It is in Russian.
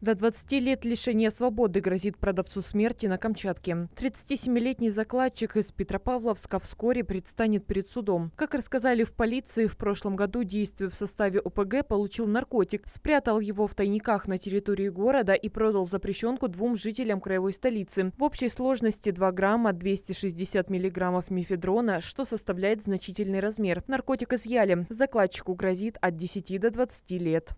До 20 лет лишения свободы грозит продавцу смерти на Камчатке. 37-летний закладчик из Петропавловска вскоре предстанет перед судом. Как рассказали в полиции, в прошлом году действие в составе ОПГ получил наркотик, спрятал его в тайниках на территории города и продал запрещенку двум жителям краевой столицы. В общей сложности 2 грамма 260 миллиграммов мифедрона, что составляет значительный размер. Наркотик изъяли. Закладчику грозит от 10 до 20 лет.